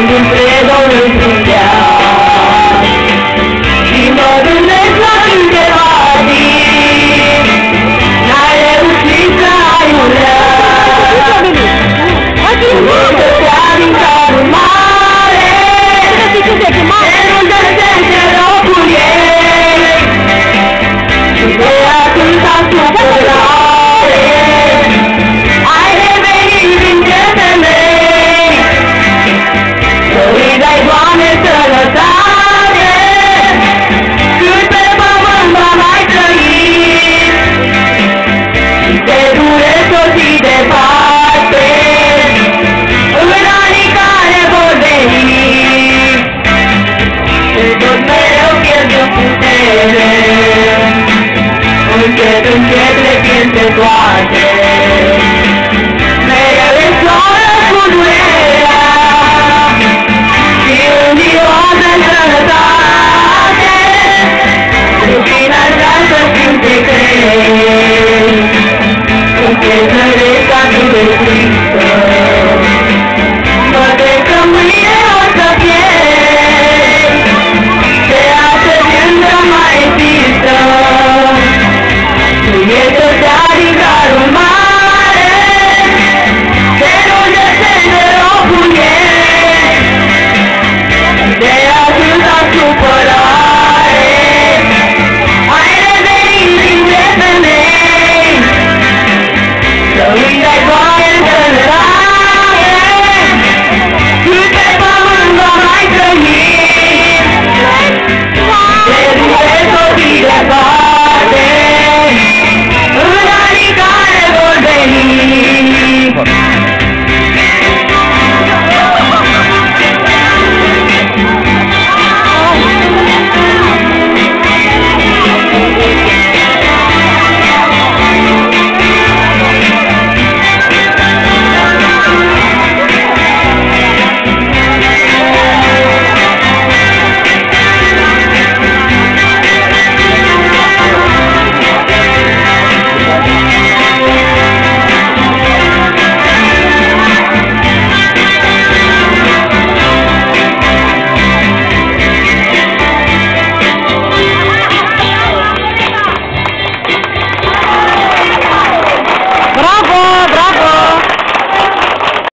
i don't lo This is like.